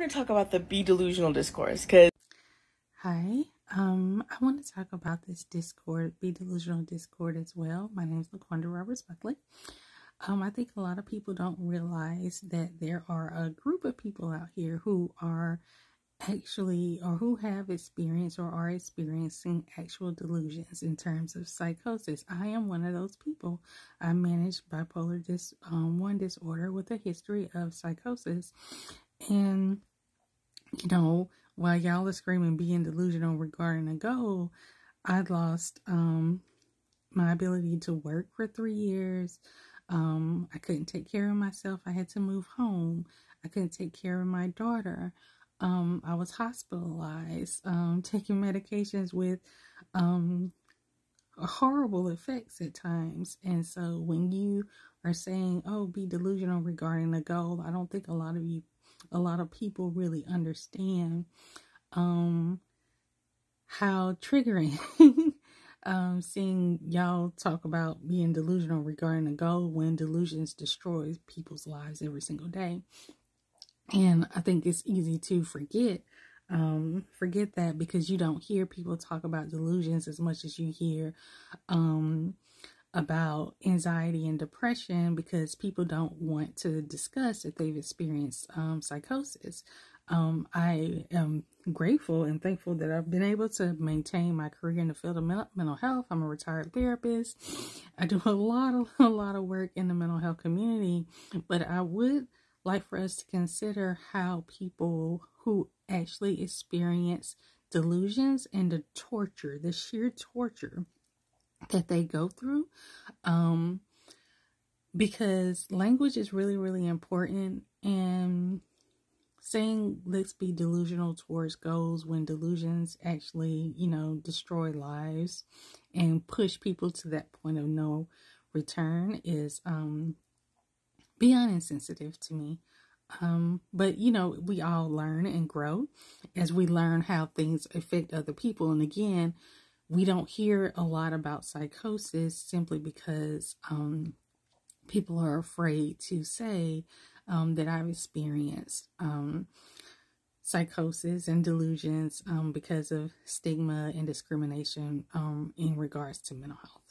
want to talk about the be delusional discourse because. Hi, um, I want to talk about this Discord, be delusional Discord as well. My name is Laqwanda Roberts Buckley. Um, I think a lot of people don't realize that there are a group of people out here who are actually or who have experienced or are experiencing actual delusions in terms of psychosis. I am one of those people. I manage bipolar dis um, one disorder with a history of psychosis, and you know while y'all are screaming being delusional regarding a goal, I lost um my ability to work for three years. Um, I couldn't take care of myself. I had to move home. I couldn't take care of my daughter. Um, I was hospitalized, um, taking medications with um, horrible effects at times. And so when you are saying, oh, be delusional regarding the goal, I don't think a lot of you, a lot of people really understand um, how triggering um, seeing y'all talk about being delusional regarding a goal when delusions destroys people's lives every single day. And I think it's easy to forget um, forget that because you don't hear people talk about delusions as much as you hear um, about anxiety and depression because people don't want to discuss if they've experienced um, psychosis. Um, I am grateful and thankful that I've been able to maintain my career in the field of mental health. I'm a retired therapist. I do a lot of a lot of work in the mental health community, but I would like for us to consider how people who actually experience delusions and the torture, the sheer torture that they go through, um, because language is really, really important and saying let's be delusional towards goals when delusions actually, you know, destroy lives and push people to that point of no return is um beyond insensitive to me. Um, but you know, we all learn and grow as we learn how things affect other people. And again, we don't hear a lot about psychosis simply because um, people are afraid to say um, that I've experienced um, psychosis and delusions um, because of stigma and discrimination um, in regards to mental health.